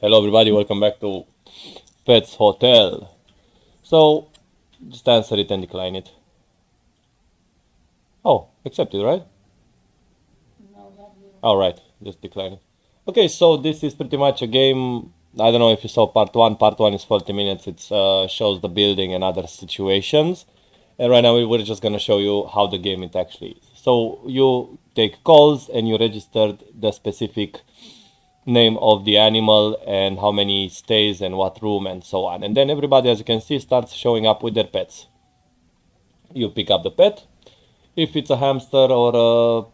Hello everybody, welcome back to Pets Hotel. So, just answer it and decline it. Oh, accepted, right? No. Alright, just decline it. Okay, so this is pretty much a game. I don't know if you saw part one. Part one is 40 minutes. It uh, shows the building and other situations. And right now we're just gonna show you how the game it actually is. So you take calls and you register the specific name of the animal and how many stays and what room and so on. And then everybody, as you can see, starts showing up with their pets. You pick up the pet. If it's a hamster or a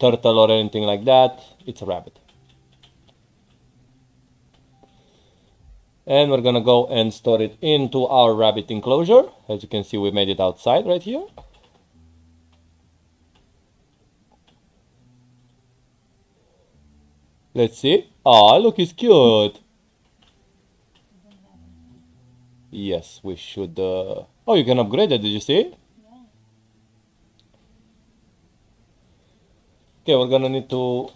turtle or anything like that, it's a rabbit. And we're gonna go and store it into our rabbit enclosure. As you can see, we made it outside right here. Let's see. Ah, look, he's cute. Yes, we should... Uh... Oh, you can upgrade it, did you see? Okay, we're gonna need to...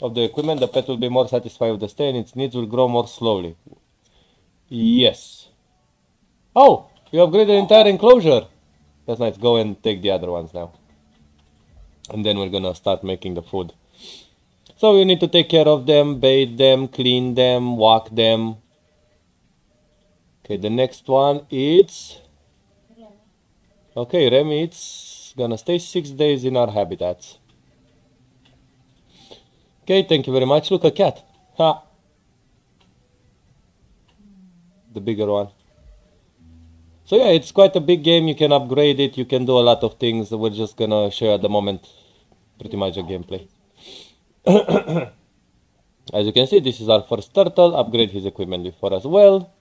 Of the equipment, the pet will be more satisfied with the stay and its needs will grow more slowly. Yes. Oh, you upgraded the entire enclosure. That's nice. Go and take the other ones now. And then we're gonna start making the food. So you need to take care of them, bathe them, clean them, walk them. Okay, the next one is... Okay, Remy, it's gonna stay six days in our habitats. Okay, thank you very much. Look, a cat. Ha! The bigger one. So yeah, it's quite a big game. You can upgrade it. You can do a lot of things. We're just gonna show at the moment pretty much a gameplay. as you can see, this is our first turtle. Upgrade his equipment before as well.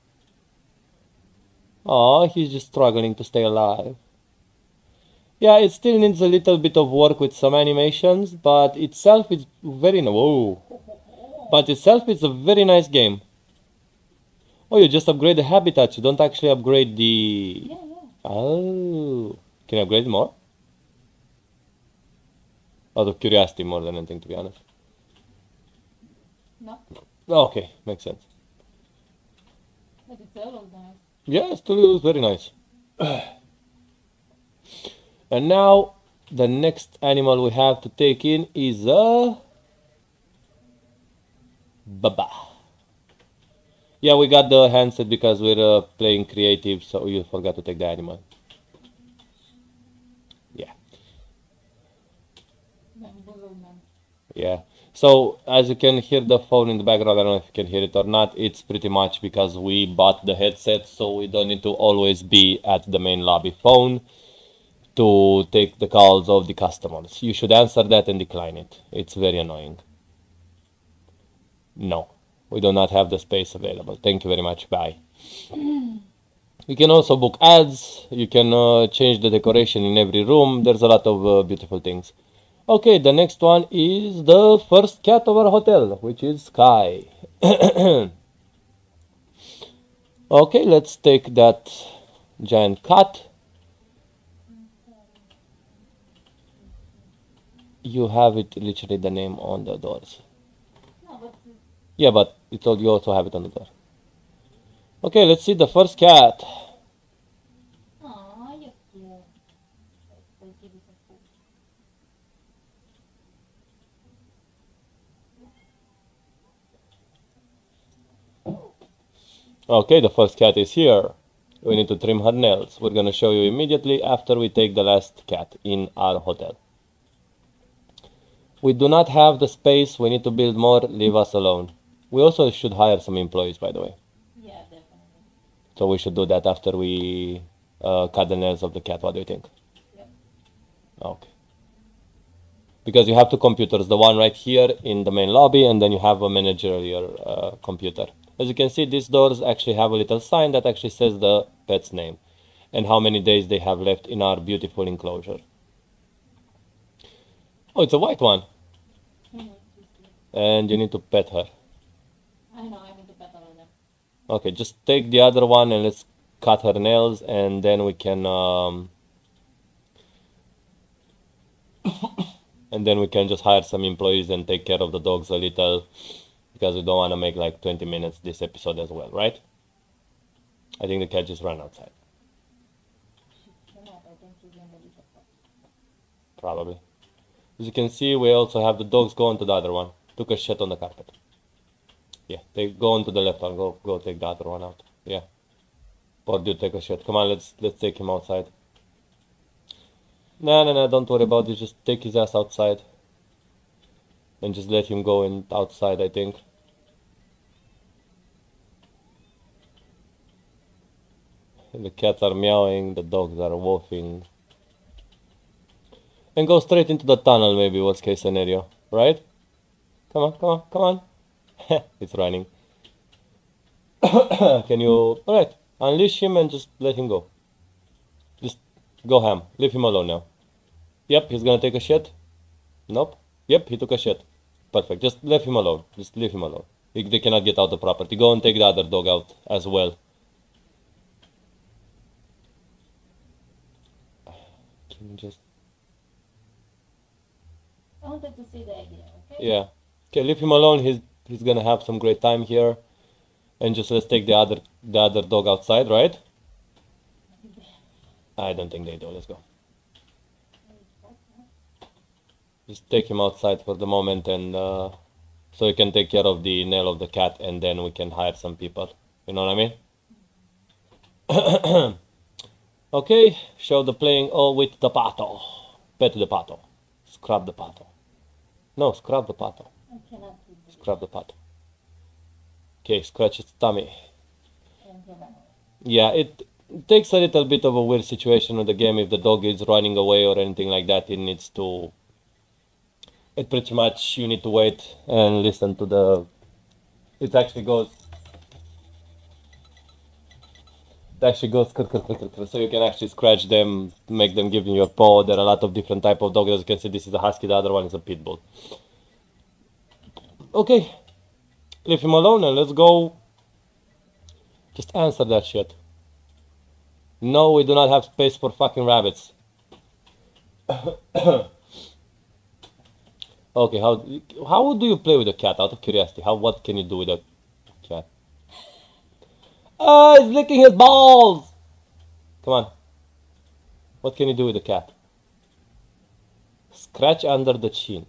Oh, he's just struggling to stay alive. Yeah, it still needs a little bit of work with some animations, but itself is very whoa. But itself is a very nice game. Oh, you just upgrade the habitat. You don't actually upgrade the. Yeah, yeah. Oh, can you upgrade more? Out of curiosity, more than anything, to be honest. No, Okay, makes sense. but it's all nice. Yeah, it still looks very nice. and now the next animal we have to take in is a baba. Yeah, we got the handset because we're uh, playing creative, so you forgot to take the animal. Yeah, yeah. So as you can hear the phone in the background, I don't know if you can hear it or not. It's pretty much because we bought the headset, so we don't need to always be at the main lobby phone to take the calls of the customers. You should answer that and decline it. It's very annoying. No, we do not have the space available. Thank you very much. Bye. You can also book ads. You can uh, change the decoration in every room. There's a lot of uh, beautiful things. Okay, the next one is the first cat of our hotel, which is Sky. okay, let's take that giant cat. You have it literally the name on the doors. Yeah, but it told you also have it on the door. Okay, let's see the first cat you're cute. Let's give you some food. Okay, the first cat is here. We need to trim her nails. We're gonna show you immediately after we take the last cat in our hotel. We do not have the space. We need to build more. Leave us alone. We also should hire some employees, by the way. Yeah, definitely. So we should do that after we uh, cut the nails of the cat. What do you think? Yep. Okay. Because you have two computers, the one right here in the main lobby, and then you have a managerial uh, computer. As you can see, these doors actually have a little sign that actually says the pet's name and how many days they have left in our beautiful enclosure. Oh, it's a white one, and you need to pet her. I know, I need to pet of. Okay, just take the other one and let's cut her nails, and then we can um, and then we can just hire some employees and take care of the dogs a little because we don't want to make like 20 minutes this episode as well, right? I think the cat just ran outside, probably. As you can see, we also have the dogs go onto the other one. Took a shit on the carpet. Yeah, they go on to the left one. Go, go take the other one out. Yeah. Poor dude, take a shit. Come on, let's let's take him outside. No, no, no, don't worry about it. Just take his ass outside. And just let him go in outside, I think. The cats are meowing, the dogs are wolfing. And go straight into the tunnel, maybe, worst case scenario. Right? Come on, come on, come on. it's running. Can you... Alright, unleash him and just let him go. Just go ham. Leave him alone now. Yep, he's gonna take a shit. Nope. Yep, he took a shit. Perfect. Just leave him alone. Just leave him alone. They cannot get out the property. Go and take the other dog out as well. Can you just... I wanted to see the idea, okay? Yeah. Okay, leave him alone. He's he's gonna have some great time here. And just let's take the other the other dog outside, right? I don't think they do. Let's go. Just take him outside for the moment, and uh, so we can take care of the nail of the cat, and then we can hire some people. You know what I mean? okay. Show the playing all with the pato. Pet the pato. Scrub the pato. No, scrub the pato. I cannot. Scrub the pato. Okay, scratch its tummy. And then I- Yeah, it takes a little bit of a weird situation in the game if the dog is running away or anything like that. It needs to. It pretty much you need to wait and listen to the. It actually goes. It actually goes so you can actually scratch them, make them give you a paw. There are a lot of different type of dogs. As you can see, this is a husky. The other one is a pit bull. Okay, leave him alone and let's go. Just answer that shit. No, we do not have space for fucking rabbits. okay, how how do you play with a cat? Out of curiosity, how what can you do with a cat? Ah, he's licking his balls. Come on. What can you do with a cat? Scratch under the chin.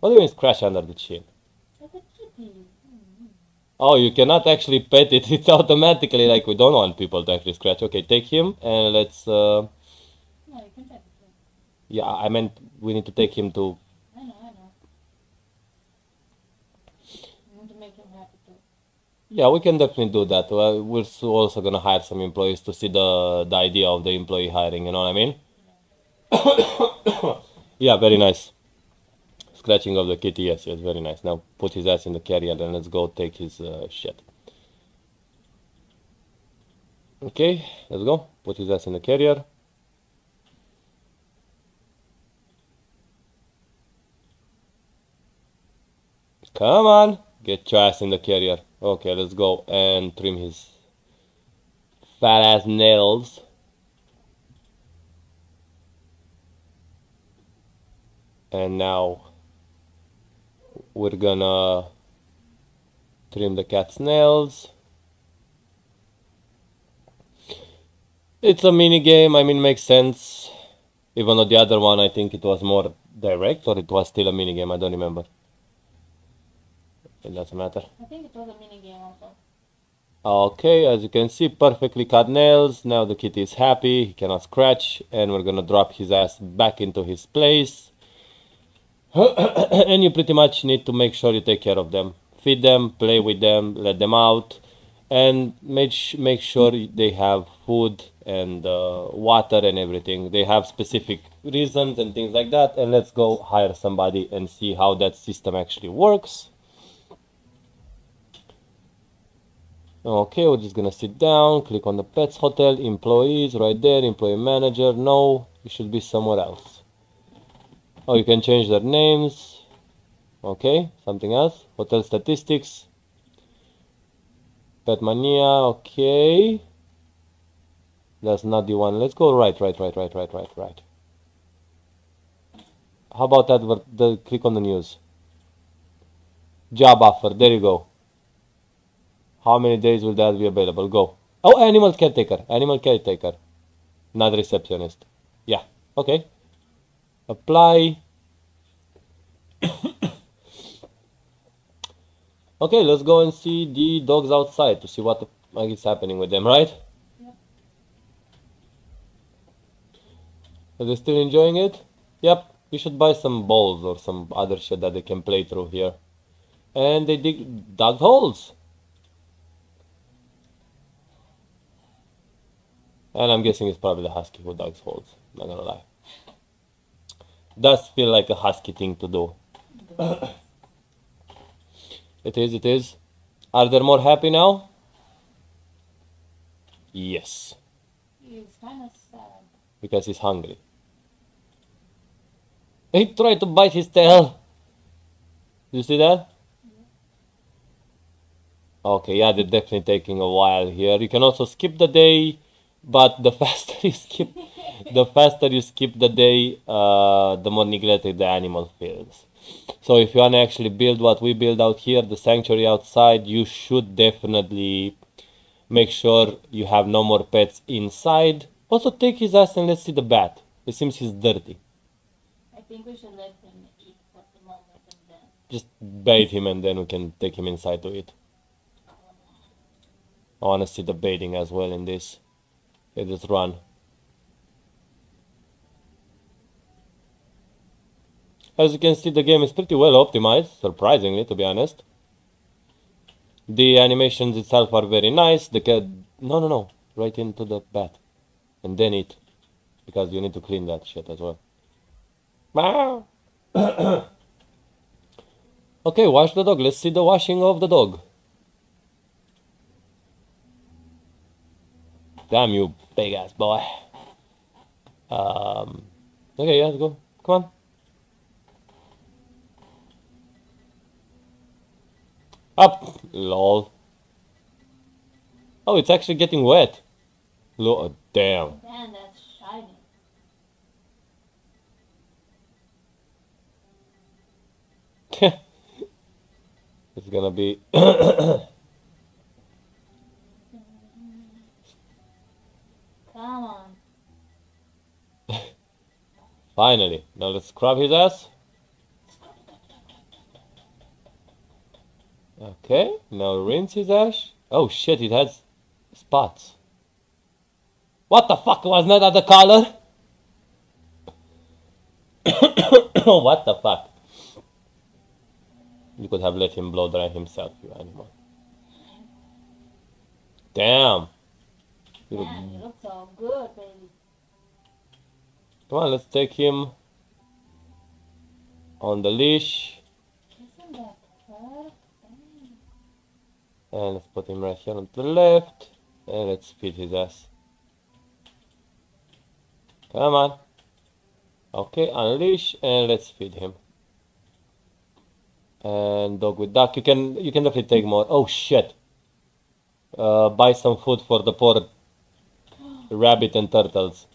What do you mean scratch under the chin? Oh, you cannot actually pet it. It's automatically like we don't want people to actually scratch. Okay, take him and let's. Uh, No, you can pet it. Yeah, I meant we need to take him to. I know, I know. I want to make him happy too. Yeah, we can definitely do that. Well, we're also gonna hire some employees to see the the idea of the employee hiring. You know what I mean? yeah, very nice. Scratching of the kitty. Yes, yes, very nice. Now put his ass in the carrier and let's go take his uh, shit. Okay, let's go. Put his ass in the carrier. Come on, get your ass in the carrier. Okay, let's go and trim his fat ass nails. And now we're gonna trim the cat's nails. It's a mini game, I mean, makes sense. Even though the other one, I think it was more direct, or it was still a mini game, I don't remember. It doesn't matter. I think it was a mini game also. Okay, as you can see, perfectly cut nails. Now the kitty is happy, he cannot scratch, and we're gonna drop his ass back into his place. and you pretty much need to make sure you take care of them. Feed them, play with them, let them out, and make, make sure they have food and uh, water and everything. They have specific reasons and things like that. And let's go hire somebody and see how that system actually works. Okay, we're just gonna sit down, click on the pets hotel, employees right there, employee manager, no, you should be somewhere else. Oh, you can change their names. Okay, something else. Hotel statistics. Pet mania, okay. That's not the one. Let's go right, right, right, right, right, right, right. How about that The click on the news. Job offer. There you go. How many days will that be available? Go. Oh, animal caretaker. Animal caretaker. Not receptionist. Yeah. Okay. Apply. okay, let's go and see the dogs outside to see what the is happening with them, right? Are they still enjoying it? Yep. We should buy some balls or some other shit that they can play through here. And they dig dug holes. And I'm guessing it's probably the husky who digs holes. Not gonna lie. Does feel like a husky thing to do. it is, it is. Are they more happy now? Yes. He's kind of sad. Because he's hungry. He tried to bite his tail. You see that? Okay, yeah, they're definitely taking a while here. You can also skip the day, but the faster you skip, the faster you skip the day, uh, the more neglected the animal feels. So if you want to actually build what we build out here, the sanctuary outside, you should definitely make sure you have no more pets inside. Also take his ass and let's see the bat. It seems he's dirty. I think we should let him eat for the moment and then. Just bait him and then we can take him inside to eat. I want to see the baiting as well in this. Okay, just run. As you can see, the game is pretty well optimized, surprisingly, to be honest. The animations itself are very nice. The cat, no, no, no, right into the bat, and then eat, because you need to clean that shit as well. Okay, wash the dog. Let's see the washing of the dog. Damn you, big ass boy. Um, okay, yeah, let's go. Come on. Up! Lol. Oh, it's actually getting wet. Oh, damn. Man, that's shiny. it's gonna be. Finally. Now let's scrub his ass. Okay, now rinse his ass. Oh shit, it has spots. What the fuck was not the color? what the fuck? You could have let him blow dry himself, you animal. Damn. You look- Man, you look so good, baby. Come on, let's take him on the leash. And let's put him right here on the left. And let's feed his ass. Come on. Okay, unleash and let's feed him. And dog with duck. You can you can definitely take more. Oh shit. Uh, buy some food for the poor rabbit and turtles.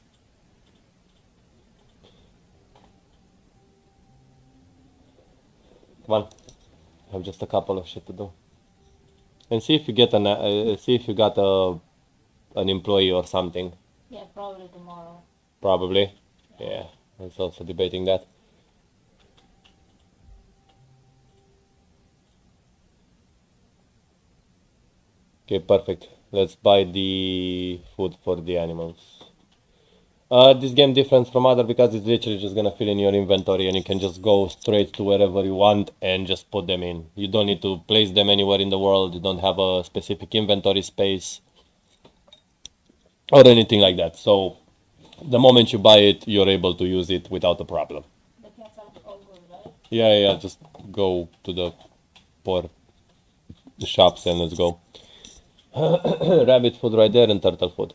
Come on. I have just a couple of shit to do. And see if you get an uh, see if you got a an employee or something. Yeah, probably tomorrow. Probably. Yeah, I was also debating that. Okay, perfect. Let's buy the food for the animals. Uh, this game different from other because it's literally just gonna fill in your inventory and you can just go straight to wherever you want and just put them in. You don't need to place them anywhere in the world. You don't have a specific inventory space or anything like that. So the moment you buy it, you're able to use it without a problem. The cats are all good, right? Yeah, yeah, just go to the poor shops and let's go. Rabbit food right there and turtle food.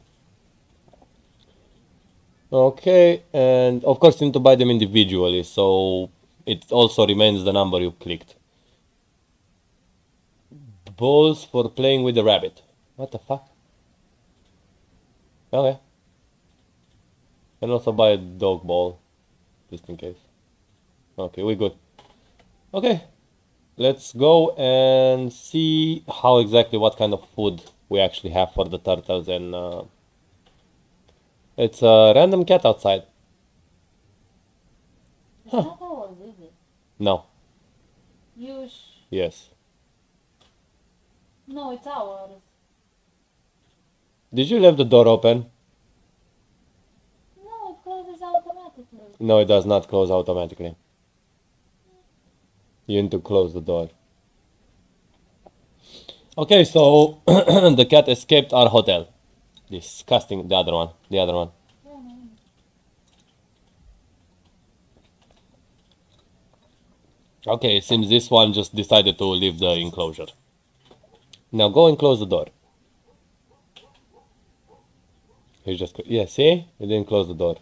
Okay, and of course you need to buy them individually, so it also remains the number you clicked. Balls for playing with the rabbit. What the fuck? Oh, okay. And also buy a dog ball, just in case. Okay, we good. Okay, let's go and see how exactly what kind of food we actually have for the turtles and uh, it's a random cat outside. It's not ours, is it? No, You yes. No, it's ours. Did you leave the door open? No, it closes automatically. No, it does not close automatically. You need to close the door. Okay, so the cat escaped our hotel. Disgusting. The other one. The other one. Okay, it seems this one just decided to leave the enclosure. Now go and close the door. He just yeah, see? He didn't close the door.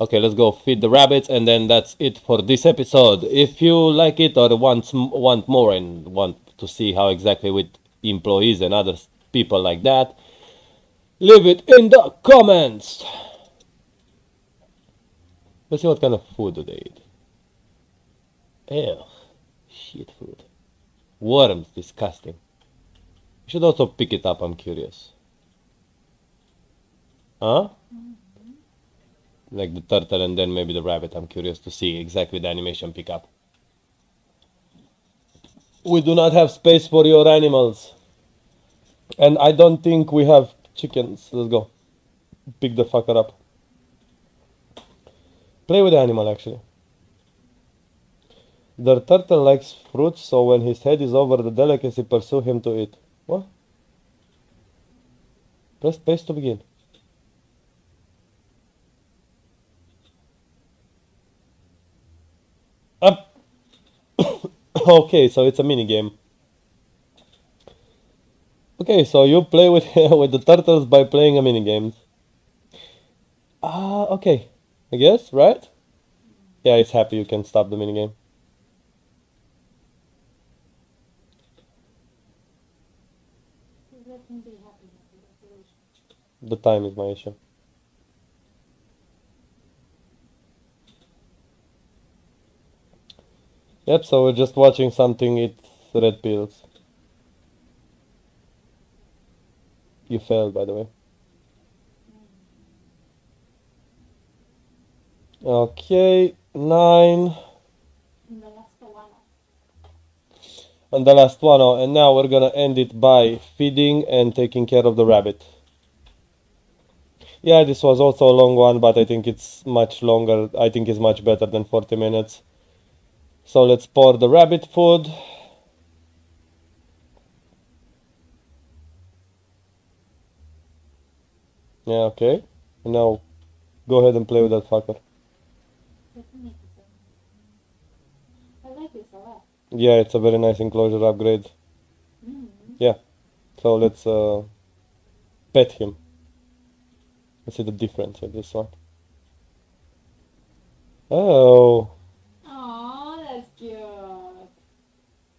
Okay, let's go feed the rabbits, and then that's it for this episode. If you like it or want want more and want to see how exactly with employees and other people like that, leave it in the comments. Let's see what kind of food do they eat. Ew, shit food. Worms, disgusting. You should also pick it up, I'm curious. Huh? Like the turtle and then maybe the rabbit, I'm curious to see exactly the animation pick up. We do not have space for your animals. And I don't think we have chickens. Let's go. Pick the fucker up. Play with the animal actually. The turtle likes fruit, so when his head is over the delicacy, pursue him to eat. What? Press space to begin. Up. Okay, so it's a mini game. Okay, so you play with with the turtles by playing a mini game. Ah, okay. I guess, right? Yeah, it's happy you can stop the mini game. The time is my issue. Yep, so we're just watching something eat red pills. You failed, by the way. Okay, nine. And the last one. And the last one, oh, and now we're gonna end it by feeding and taking care of the rabbit. Yeah, this was also a long one, but I think it's much longer. I think it's much better than 40 minutes. So let's pour the rabbit food. Yeah, okay. Now go ahead and play with that fucker. Let me put them. I like this a lot. Yeah, it's a very nice enclosure upgrade. Mm. Yeah. So let's uh, pet him. Let's see the difference with this one. Oh. Aw, that's cute.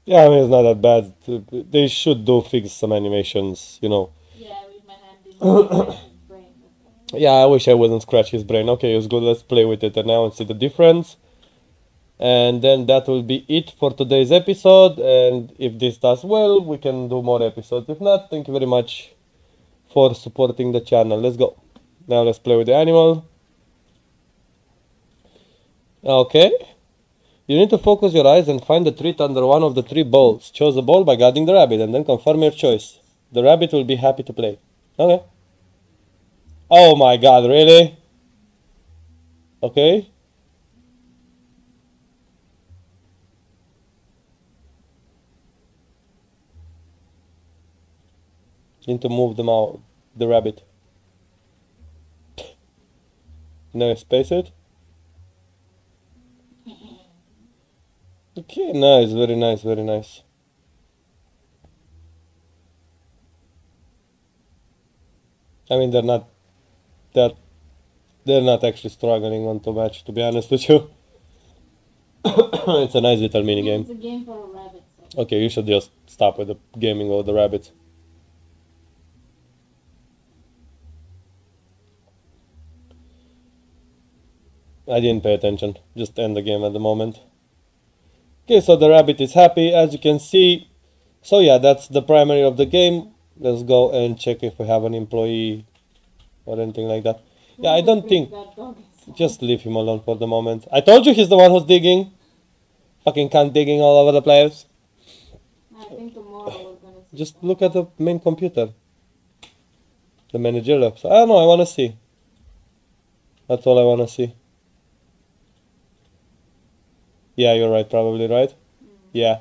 Yeah, I mean, it's not that bad. They should do fix some animations, you know. Yeah, with my hand brain. Yeah, I wish I wouldn't scratch his brain. Okay, it's good. Let's play with it and now and see the difference. And then that will be it for today's episode. And if this does well, we can do more episodes. If not, thank you very much for supporting the channel. Let's go. Now let's play with the animal. Okay. You need to focus your eyes and find the treat under one of the three bowls. Choose a bowl by guiding the rabbit and then confirm your choice. The rabbit will be happy to play. Okay. Oh my god, really? Okay. Need to move them out, the rabbit. Now space it. Okay, nice, very nice, very nice. I mean, they're not that they're not actually struggling on too much, to be honest with you. it's a nice little mini game. It's a game for a rabbit. So. Okay, you should just stop with the gaming of the rabbits. I didn't pay attention. Just end the game at the moment. Okay, so the rabbit is happy, as you can see. So yeah, that's the primary of the game. Let's go and check if we have an employee or anything like that. Yeah, I don't think. That dog is Just leave him alone for the moment. I told you he's the one who's digging. Fucking cunt digging all over the place. I think tomorrow we're gonna. Just look at the main computer. The managerial. So, I don't know, I wanna see. That's all I wanna see. Yeah, you're right, probably right. Yeah.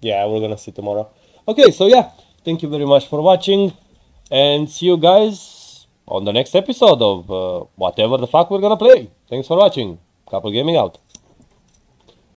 Yeah, we're gonna see tomorrow. Okay, so yeah, thank you very much for watching, and see you guys on the next episode of uh, whatever the fuck we're gonna play. Thanks for watching. Couple Gaming out.